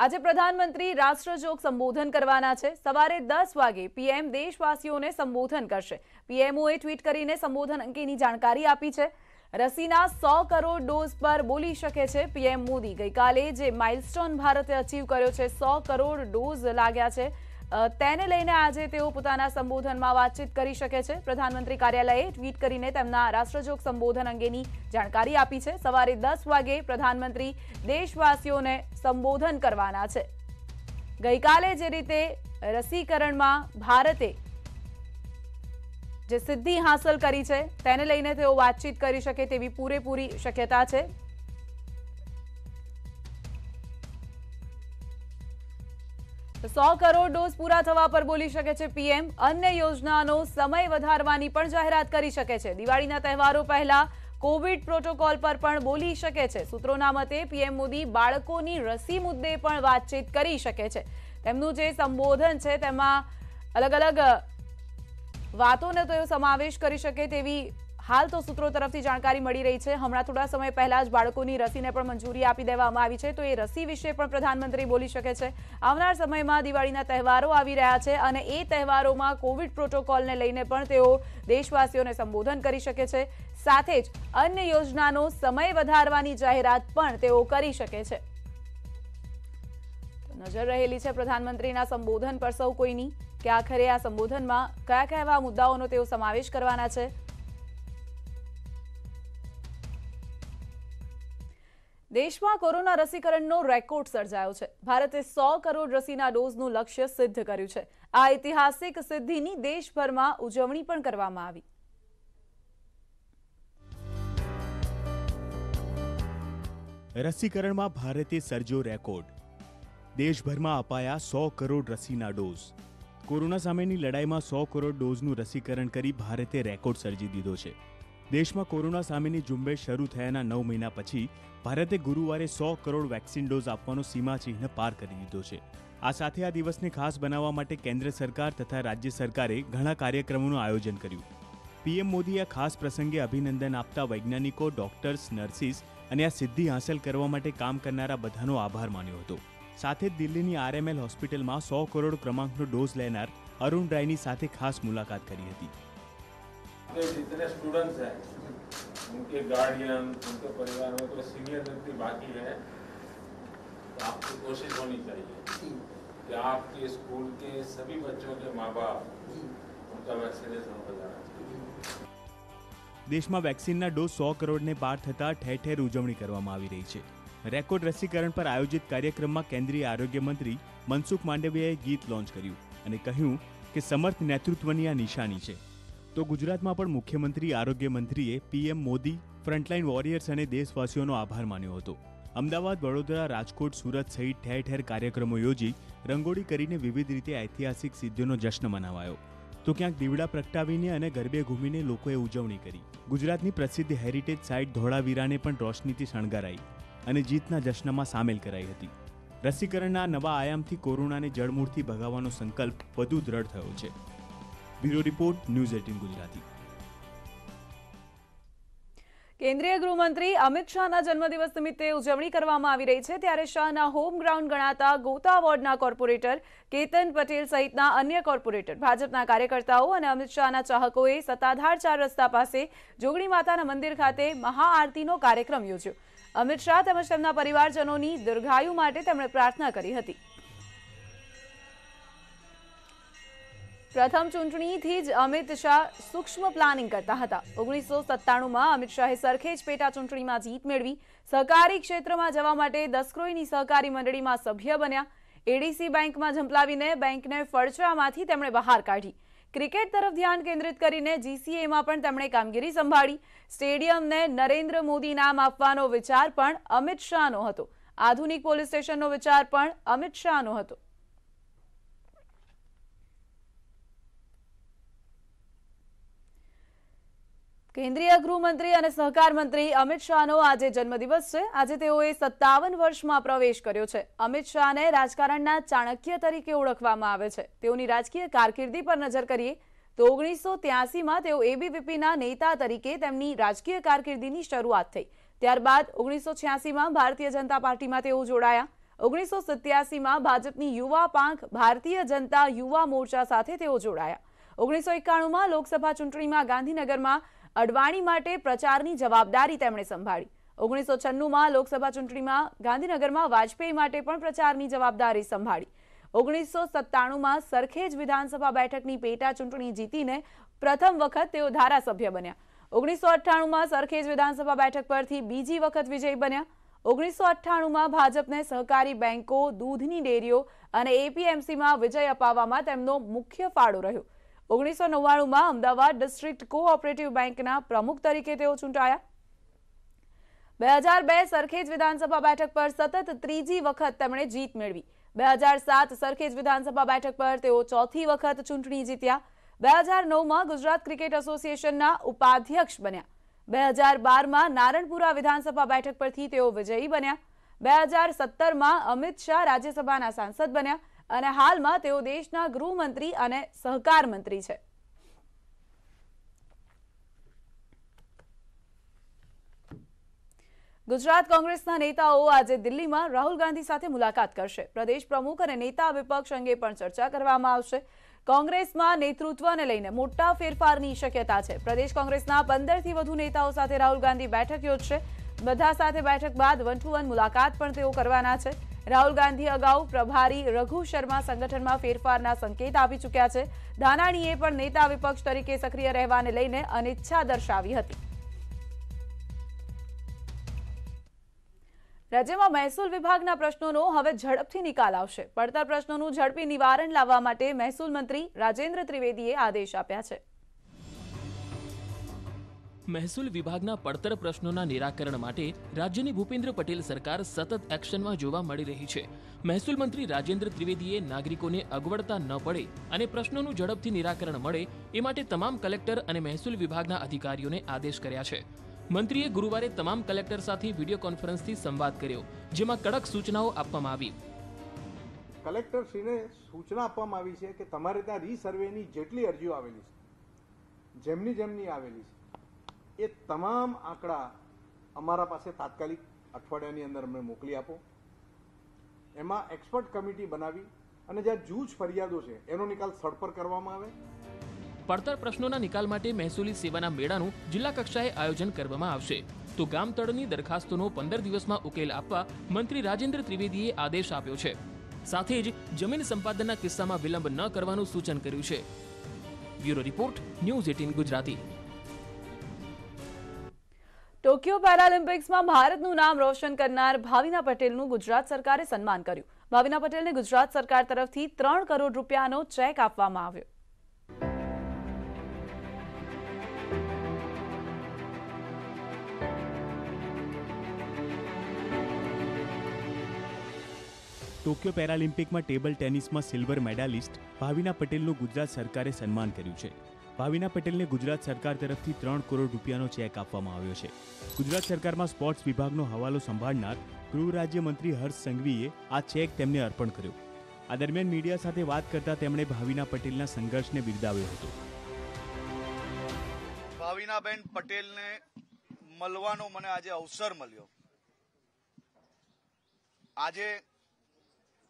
આજે પ્રધાનમંત્રી રાષ્ટ્રજોગ સંબોધન કરવાના છે. સવારે દસ વાગે પીએમ દેશવાસીઓને સંબોધન કરશે. પીએમઓએ ટ્વીટ કરીને સંબોધન અંગેની જાણકારી આપી છે. રસીના સો કરોડ ડોઝ પર બોલી શકે છે પીએમ મોદી. ગઈકાલે જે માઇલસ્ટોન ભારતે અચીવ કર્યો છે સો કરોડ ડોઝ લાગ્યા છે. અ, તેને લઈને આજે તેઓ પોતાના સંબોધનમાં વાતચીત કરી શકે છે. પ્રધાનમંત્રી કાર્યાલયે ટ્વીટ કરીને તેમના રાષ્ટ્રજોગ સંબોધન અંગેની જાણકારી આપી છે. સવારે દસ વાગે પ્રધાનમંત્રી દેશવાસીઓને સંબોધન કરવાના છે. ગઈકાલે જે રીતે રસીકરણમાં ભારતે જે સિદ્ધિ હાંસલ કરી છે, તેને લઈને તેઓ વાતચીત કરી શકે તેવી પૂરેપૂરી શક્યતા છે. સો કરોડ ડોઝ પૂરા થવા પર બોલી શકે છે પીએમ. અન્ય યોજનાનો સમય વધારવાની પણ જાહેરાત કરી શકે છે. દિવાળીના તહેવારો પહેલા કોવિડ પ્રોટોકોલ પર પણ બોલી શકે છે. સૂત્રોના મતે પીએમ મોદી બાળકોની રસી મુદ્દે પણ વાતચીત કરી શકે છે. તેમનું જે સંબોધન છે તેમાં અલગ અલગ વાતોને તો એવો સમાવેશ કરી શકે તેવી હાલ તો સૂત્રો તરફથી જાણકારી મળી રહી છે. હમણાં થોડા સમય પહેલા જ બાળકોની રસીને પણ મંજૂરી આપી દેવામાં આવી છે. તો એ રસી વિશે પણ પ્રધાનમંત્રી બોલી શકે છે. આવનાર સમયમાં દિવાળીના તહેવારો આવી રહ્યા છે અને એ તહેવારોમાં કોવિડ પ્રોટોકોલને લઈને પણ તેઓ દેશવાસીઓને સંબોધન કરી શકે છે. સાથે જ અન્ય યોજનાનો સમય વધારવાની જાહેરાત પણ તેઓ કરી શકે છે. નજર રહેલી છે પ્રધાનમંત્રીના સંબોધન પર સૌ કોઈની કે આખરે આ સંબોધનમાં કયા કયા એવા મુદ્દાઓનો તેઓ સમાવેશ કરવાના છે. દેશમાં કોરોના રસીકરણનો રેકોર્ડ સર્જાયો છે. ભારતે સો કરોડ રસીના ડોઝનું લક્ષ્ય સિદ્ધ કર્યું છે. આ ઐતિહાસિક સિદ્ધિની દેશભરમાં ઉજવણી પણ કરવામાં આવી. રસીકરણમાં ભારતે સર્જ્યો રેકોર્ડ. દેશભરમાં અપાયા સો કરોડ રસીના ડોઝ. કોરોના સામેની લડાઈમાં સો કરોડ ડોઝનું રસીકરણ કરી ભારતે રેકોર્ડ સર્જી દીધો છે. દેશમાં કોરોના સામેની ઝુંબેશ શરૂ થયાના નવ મહિના પછી ભારતે ગુરુવારે સો કરોડ વેક્સિન ડોઝ આપવાનો સીમાચિહ્ન પાર કરી દીધો છે. આ સાથે આ દિવસને ખાસ બનાવવા માટે કેન્દ્ર સરકાર તથા રાજ્ય સરકારે ઘણા કાર્યક્રમોનું આયોજન કર્યું. પીએમ મોદીએ આ ખાસ પ્રસંગે અભિનંદન આપતા વૈજ્ઞાનિકો, ડોક્ટર્સ, નર્સિસ અને આ સિદ્ધિ હાંસલ કરવા માટે કામ કરનારા બધાનો આભાર માન્યો હતો. સાથે જ દિલ્હીની આરએમએલ હોસ્પિટલમાં સો કરોડ ક્રમાંકનો ડોઝ લેનાર અરુણ રાયની સાથે ખાસ મુલાકાત કરી હતી. जितने स्टूडेंट्स हैं उनके गार्डियन उनके परिवार में कोई सीनियर व्यक्ति बाकी है तो आपकी कोशिश होनी चाहिए कि आपके स्कूल के सभी बच्चों के माँ बाप उनका वैक्सीनेशन हो जाना चाहिए દેશમાં વેક્સિનના ડોઝ સો કરોડને પાર થતાં ઠેર ઠેર ઉજવણી કરવામાં આવી રહી છે રેકોર્ડ રસીકરણ પર આયોજિત કાર્યક્રમમાં કેન્દ્રીય આરોગ્ય મંત્રી મનસુખ માંડવિયાએ ગીત લોન્ચ કર્યું અને કહ્યું કે સમર્થ નેતૃત્વની આ નિશાની છે તો ગુજરાતમાં પણ મુખ્યમંત્રી, આરોગ્ય મંત્રીએ પીએમ મોદી, ફ્રન્ટલાઇન વોરિયર્સ અને દેશવાસીઓનો આભાર માન્યો હતો. અમદાવાદ, વડોદરા, રાજકોટ, સુરત સહિત ઠેર ઠેર કાર્યક્રમો યોજી રંગોળી કરીને વિવિધ રીતે ઐતિહાસિક સિદ્ધિઓનો જશ્ન મનાવાયો. તો ક્યાંક દીવડા પ્રગટાવીને અને ગરબે ઘૂમીને લોકોએ ઉજવણી કરી. ગુજરાતની પ્રસિદ્ધ હેરિટેજ સાઇટ ધોળાવીરાને પણ રોશનીથી શણગારાઈ અને જીતના જશ્નમાં સામેલ કરાઈ હતી. રસીકરણના નવા આયામથી કોરોનાને જળમૂળથી ભગાવવાનો સંકલ્પ વધુ દ્રઢ થયો છે. Bureau report, news eighteen Gujarati. કેન્દ્રીય ગૃહમંત્રી અમિત શાહના જન્મદિવસ નિમિત્તે ઉજવણી કરવામાં આવી રહી છે. ત્યારે શાહના હોમ ગ્રાઉન્ડ ગણાતા ગોતા વોર્ડના કોર્પોરેટર કેતન પટેલ સહિતના અન્ય કોર્પોરેટર, ભાજપના કાર્યકર્તાઓ અને અમિત શાહના ચાહકોએ સત્તાધાર ચાર રસ્તા પાસે જોગણી માતાના મંદિર ખાતે મહાઆરતીનો કાર્યક્રમ યોજ્યો. અમિત શાહ તેમજ તેમના પરિવારજનોની દીર્ઘાયુ માટે તેમણે પ્રાર્થના કરી હતી. પ્રથમ ચૂંટણીથી જ અમિત શાહ સૂક્ષ્મ પ્લાનિંગ કરતા હતા. ઓગણીસો સત્તાણુંમાં અમિત શાહે સરખેજ પેટા ચૂંટણીમાં જીત મેળવી. સહકારી ક્ષેત્રમાં જવા માટે દસક્રોઈની સહકારી મંડળીમાં સભ્ય બન્યા. એડીસી બેંકમાં ઝંપલાવીને બેંકને ફડચામાંથી તેમણે બહાર કાઢી. ક્રિકેટ તરફ ધ્યાન કેન્દ્રિત કરીને જીસીએમાં પણ તેમણે કામગીરી સંભાળી. સ્ટેડિયમને નરેન્દ્ર મોદી નામ આપવાનો વિચાર પણ અમિત શાહનો હતો. આધુનિક પોલીસ સ્ટેશનનો વિચાર પણ અમિત શાહનો હતો. કેન્દ્રીય ગૃહમંત્રી અને સહકાર મંત્રી અમિત શાહનો આજે જન્મદિવસ છે. આજે તેઓએ સત્તાવન વર્ષમાં પ્રવેશ કર્યો છે. અમિત શાહને રાજકારણના ચાણક્ય તરીકે ઓળખવામાં આવે છે. તેઓની રાજકીય કારકિર્દી પર નજર કરીએ, તો ઓગણીસો ત્યાસીમાં તેઓ એબીવીપીના નેતા તરીકે તેમની રાજકીય કારકિર્દીની શરૂઆત થઈ. ત્યારબાદ ઓગણીસો છ્યાસીમાં ભારતીય જનતા પાર્ટીમાં તેઓ જોડાયા. ઓગણીસો સત્યાસીમાં ભાજપની યુવા પાંખ ભારતીય જનતા યુવા મોરચા સાથે તેઓ જોડાયા. ઓગણીસો એકાણુંમાં લોકસભા ચૂંટણીમાં ગાંધીનગરમાં અડવાણી માટે પ્રચારની જવાબદારી તેમણે સંભાળી. ઓગણીસો છન્નુંમાં લોકસભા ચૂંટણીમાં ગાંધીનગરમાં વાજપેયી માટે પણ પ્રચારની જવાબદારી સંભાળી. ઓગણીસો સત્તાણુંમાં સરખેજ વિધાનસભા બેઠકની પેટા ચૂંટણી જીતીને પ્રથમ વખત તેઓ ધારાસભ્ય બન્યા. ઓગણીસો અઠ્ઠાણુંમાં સરખેજ વિધાનસભા બેઠક પરથી બીજી વખત વિજયી બન્યા. ઓગણીસો અઠ્ઠાણુંમાં ભાજપને સહકારી બેંકો, દૂધની ડેરીઓ અને એપીએમસીમાં વિજય અપાવવામાં તેમનો મુખ્ય ફાળો રહ્યો. ઓગણીસો નવ્વાણુંમાં અમદાવાદ ડિસ્ટ્રિક્ટ કોઓપરેટિવ બેંકના પ્રમુખ તરીકે તેઓ ચૂંટાયા. બે હજાર બે સરખેજ વિધાનસભા બેઠક પર સતત ત્રીજી વખત તેમણે જીત મેળવી. બે હજાર સાત સરખેજ વિધાનસભા બેઠક પર તેઓ ચોથી વખત ચૂંટણી જીત્યા. બે હજાર નવમાં ગુજરાત ક્રિકેટ એસોસિએશનના ઉપાધ્યક્ષ બન્યા. બે હજાર બારમાં નારણપુરા વિધાનસભા બેઠક પરથી તેઓ વિજયી બન્યા. બે હજાર સત્તરમાં અમિત શાહ રાજ્યસભાના સાંસદ બન્યા. અને હાલમાં તેઓ દેશના ગૃહમંત્રી અને સહકાર મંત્રી છે. ગુજરાત કોંગ્રેસના નેતાઓ આજે દિલ્હીમાં રાહુલ ગાંધી સાથે મુલાકાત કરશે. પ્રદેશ પ્રમુખ અને નેતા વિપક્ષ અંગે પણ ચર્ચા કરવામાં આવશે. કોંગ્રેસમાં નેતૃત્વને લઈને મોટા ફેરફારની શક્યતા છે. પ્રદેશ કોંગ્રેસના પંદરથી વધુ નેતાઓ સાથે રાહુલ ગાંધી બેઠક યોજશે. બધા સાથે બેઠક બાદ વન ટુ વન મુલાકાત પણ તેઓ કરવાના છે. રાહુલ ગાંધી અગાઉ પ્રભારી રઘુ શર્મા સંગઠનમાં ફેરફારના સંકેત આપી ચૂક્યા છે. ધાનાણીએ પણ નેતા વિપક્ષ તરીકે સક્રિય રહેવાને લઈને અનિચ્છા દર્શાવી હતી. રાજ્યમાં મહેસૂલ વિભાગના પ્રશ્નોનો હવે ઝડપથી નિકાલ આવશે. પડતર પ્રશ્નોનું ઝડપી નિવારણ લાવવા માટે મહેસૂલ મંત્રી રાજેન્દ્ર ત્રિવેદીએ આદેશ આપ્યા છે. મહેસૂલ વિભાગના પડતર પ્રશ્નોના નિરાકરણ માટે રાજ્યની ભૂપેન્દ્ર પટેલ સરકાર સતત એક્શનમાં જોવા મળી રહી છે. મહેસૂલ મંત્રી રાજેન્દ્ર ત્રિવેદીએ નાગરિકોને અગવડતા ન પડે અને પ્રશ્નોનું ઝડપથી નિરાકરણ મળે એ માટે તમામ કલેક્ટર અને મહેસૂલ વિભાગના અધિકારીઓને આદેશ કર્યા છે. મંત્રીએ ગુરુવારે તમામ કલેક્ટર સાથે વીડિયો કોન્ફરન્સથી સંવાદ કર્યો, જેમાં કડક સૂચનાઓ આપવામાં આવી. કલેક્ટરશ્રીને સૂચના આપવામાં આવી છે કે તમારે ત્યાં રીસર્વેની જેટલી અરજીઓ આવેલી છે, જેમની જેમની આવેલી છે. એ તમામ આંકડા અમારા પાસે તાત્કાલિક અઠવાડિયાની અંદર અમને મોકલી આપો. એમાં એક્સપર્ટ કમિટી બનાવી અને જ્યાં જૂજ ફરિયાદો છે, એનો નિકાલ સ્થળ પર કરવામાં આવે. પડતર પ્રશ્નોના નિકાલ માટે મહેસૂલી સેવાના મેળાનું જિલ્લા કક્ષાએ આયોજન કરવામાં આવશે. તો ગામ તળની દરખાસ્તોનો પંદર દિવસમાં ઉકેલ આપવા મંત્રી રાજેન્દ્ર ત્રિવેદીએ આદેશ આપ્યો છે. સાથે જ જમીન સંપાદનના કિસ્સામાં વિલંબ ન કરવાનું સૂચન કર્યું છે. Bureau report, news eighteen Gujarati. Tokyo પેરાલિમ્પિક્સમાં ભારતનું નામ રોશન કરનાર ભાવિના પટેલનું ગુજરાત સરકારે સન્માન કર્યું. ભાવિના પટેલને ગુજરાત સરકાર તરફથી ત્રણ કરોડ રૂપિયાનો ચેક આપવામાં આવ્યો. ટોક્યો પેરાલિમ્પિકમાં ટેબલ ટેનિસમાં સિલ્વર મેડાલિસ્ટ ભાવિના પટેલનું ગુજરાત સરકારે સન્માન કર્યું છે. ભાવિના પટેલને ગુજરાત સરકાર તરફથી ત્રણ કરોડ રૂપિયાનો ચેક આપવામાં આવ્યો છે. ગુજરાત સરકારમાં સ્પોર્ટ્સ વિભાગનો હવાલો સંભાળનાર ગૃહ રાજ્યમંત્રી હર્ષ સંઘવીએ આ ચેક તેમને અર્પણ કર્યો. આ દરમિયાન મીડિયા સાથે વાત કરતા તેમણે ભાવિના પટેલના સંઘર્ષને બિરદાવ્યો હતો. ભાવિનાબેન પટેલને મળવાનો મને આજે અવસર મળ્યો. આજે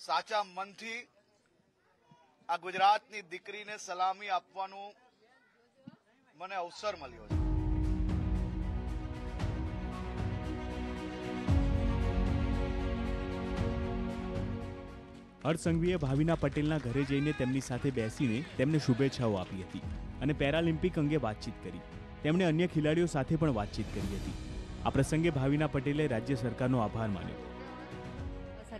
સાચા મનથી આ ગુજરાતની દીકરીને સલામી આપવાનું મને અવસર મળ્યો છે. હર્ષસંઘવીએ ભાવિના પટેલના ઘરે જઈને તેમની સાથે બેસીને તેમને શુભેચ્છાઓ આપી હતી અને પેરાલિમ્પિક અંગે વાતચીત કરી. તેમણે અન્ય ખેલાડીઓ સાથે પણ વાતચીત કરી હતી. આ પ્રસંગે ભાવિના પટેલે રાજ્ય સરકારનો આભાર માન્યો.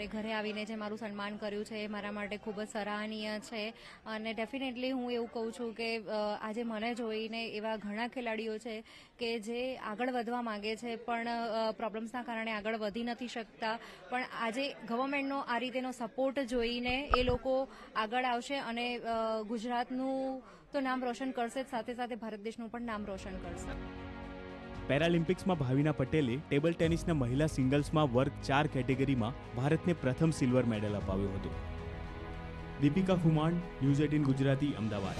સરે ઘરે આવીને જે મારું સન્માન કર્યું છે એ મારા માટે ખૂબ જ સરાહનીય છે. અને ડેફિનેટલી હું એવું કહું છું કે આજે મને જોઈને એવા ઘણા ખેલાડીઓ છે કે જે આગળ વધવા માંગે છે, પણ પ્રોબ્લેમ્સના કારણે આગળ વધી નથી શકતા. પણ આજે ગવર્મેન્ટનો આ રીતેનો સપોર્ટ જોઈને એ લોકો આગળ આવશે અને ગુજરાતનું તો નામ રોશન કરશે જ, સાથે સાથે ભારત દેશનું પણ નામ રોશન કરશે. પેરાલિમ્પિક્સમાં ભાવિના પટેલે ટેબલ ટેનિસના મહિલા સિંગલ્સમાં વર્ગ ચાર કેટેગરીમાં ભારતને પ્રથમ સિલ્વર મેડલ અપાવ્યો હતો. Deepika Khuman, news eighteen Gujarati, Ahmedabad.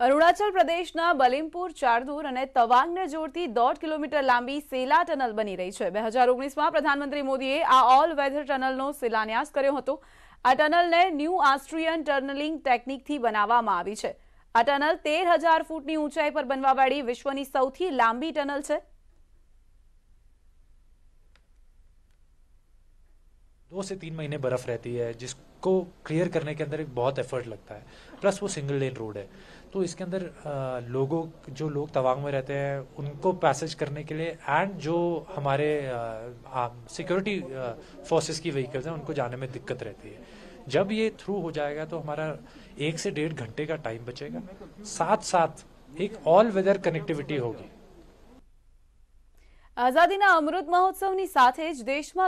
Arunachal પ્રદેશના બલીમપુર, ચારધુર અને તવાંગને જોડતી દોઢ કિલોમીટર લાંબી સેલા ટનલ બની રહી છે. બે હજાર ઓગણીસમાં પ્રધાનમંત્રી મોદીએ આ ઓલ વેધર ટનલનો શિલાન્યાસ કર્યો હતો. આ ટનલને ન્યૂ આસ્ટ્રિયન ટર્નલિંગ ટેકનિકથી બનાવવામાં આવી છે. આ ટનલ તેર હજાર ફૂટની ઊંચાઈ પર બનવાવાળી વિશ્વની સૌથી લાંબી ટનલ છે दो से तीन महीने बर्फ़ रहती है जिसको क्लियर करने के अंदर एक बहुत एफर्ट लगता है प्लस वो सिंगल लेन रोड है तो इसके अंदर अ, लोगों जो लोग तवांग में रहते हैं उनको पैसेज करने के लिए एंड जो हमारे सिक्योरिटी फोर्सेस की व्हीकल्स हैं उनको जाने में दिक्कत रहती है जब ये थ्रू हो जाएगा तो हमारा एक से डेढ़ घंटे का टाइम बचेगा साथ साथ एक ऑल वेदर कनेक्टिविटी होगी આઝાદીના અમૃત મહોત્સવની સાથે જ દેશમાં